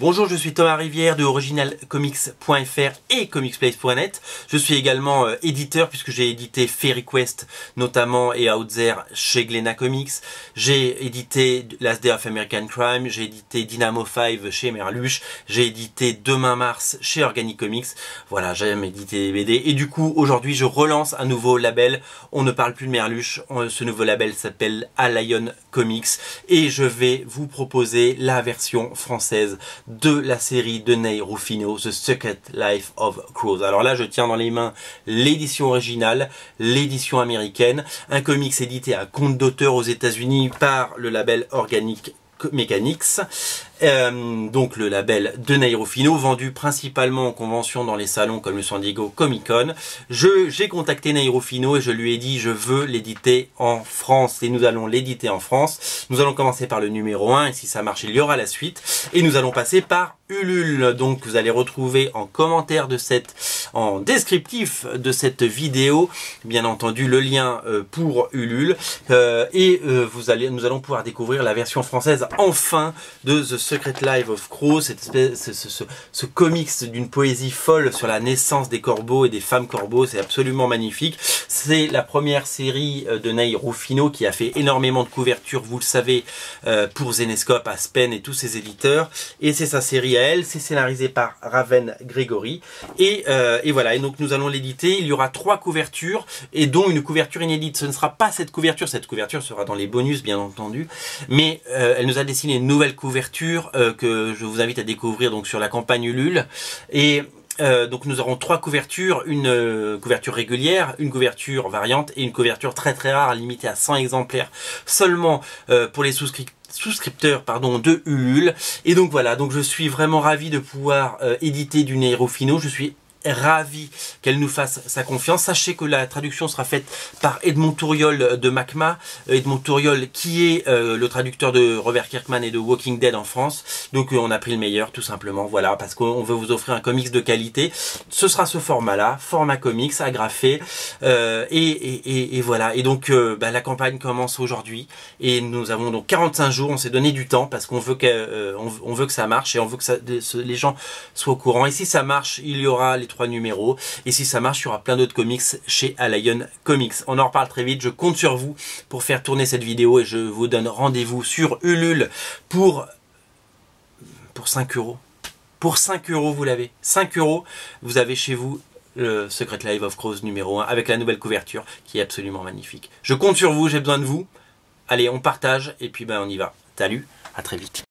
Bonjour, je suis Thomas Rivière de originalcomics.fr et comicsplace.net. Je suis également euh, éditeur puisque j'ai édité Fairy Quest notamment et Out There chez Glena Comics. J'ai édité Last Day of American Crime, j'ai édité Dynamo 5 chez Merluche, j'ai édité Demain Mars chez Organic Comics. Voilà, j'aime éditer des BD et du coup aujourd'hui je relance un nouveau label. On ne parle plus de Merluche, ce nouveau label s'appelle Alion Comics et je vais vous proposer la version française de la série de Ney Rufino, The Secret Life of Crows. Alors là, je tiens dans les mains l'édition originale, l'édition américaine, un comics édité à compte d'auteur aux États-Unis par le label Organic Mechanics, euh, donc le label de Nairofino, vendu principalement en convention dans les salons comme le San Diego Comic Con. J'ai contacté Nairofino et je lui ai dit je veux l'éditer en France et nous allons l'éditer en France. Nous allons commencer par le numéro 1 et si ça marche il y aura la suite. Et nous allons passer par Ulule. Donc vous allez retrouver en commentaire de cette, en descriptif de cette vidéo, bien entendu le lien euh, pour Ulule. Euh, et vous allez, nous allons pouvoir découvrir la version française enfin de The Secret Life of Crow, cette espèce, ce, comics d'une poésie folle sur la naissance des corbeaux et des femmes corbeaux, c'est absolument magnifique. C'est la première série euh, de Neil Rufino qui a fait énormément de couvertures, vous le savez, euh, pour Zenescope, Aspen et tous ses éditeurs. Et c'est sa série à elle, c'est scénarisé par Raven Gregory. Et, euh, et voilà, et donc nous allons l'éditer. Il y aura trois couvertures, et dont une couverture inédite. Ce ne sera pas cette couverture, cette couverture sera dans les bonus bien entendu, mais elle nous a dessiné une nouvelle couverture euh, que je vous invite à découvrir donc sur la campagne Ulule. Et euh, donc nous aurons trois couvertures, une euh, couverture régulière, une couverture variante et une couverture très très rare limitée à 100 exemplaires seulement pour les souscripteurs de Ulule et donc voilà donc je suis vraiment ravi de pouvoir éditer du Nero Fino je suis ravi qu'elle nous fasse sa confiance. Sachez que la traduction sera faite par Edmond Touriol de MACMA. Edmond Touriol qui est euh, le traducteur de Robert Kirkman et de Walking Dead en France. Donc euh, on a pris le meilleur tout simplement. Voilà, parce qu'on veut vous offrir un comics de qualité. Ce sera ce format-là, format comics, agrafé. Euh, et, et, et, voilà. Et donc bah, la campagne commence aujourd'hui. Et nous avons donc 45 jours. On s'est donné du temps parce qu'on veut, que, on, veut que ça marche et on veut que ça, les gens soient au courant. Et si ça marche, il y aura les numéros. Et si ça marche, il y aura plein d'autres comics chez Alion Comics. On en reparle très vite. Je compte sur vous pour faire tourner cette vidéo et je vous donne rendez-vous sur Ulule pour, pour 5 euros. Pour 5 euros, vous l'avez. 5 euros, vous avez chez vous le Secret Live of Crows numéro 1 avec la nouvelle couverture qui est absolument magnifique. Je compte sur vous, j'ai besoin de vous. Allez, on partage et puis ben on y va. Salut, à très vite.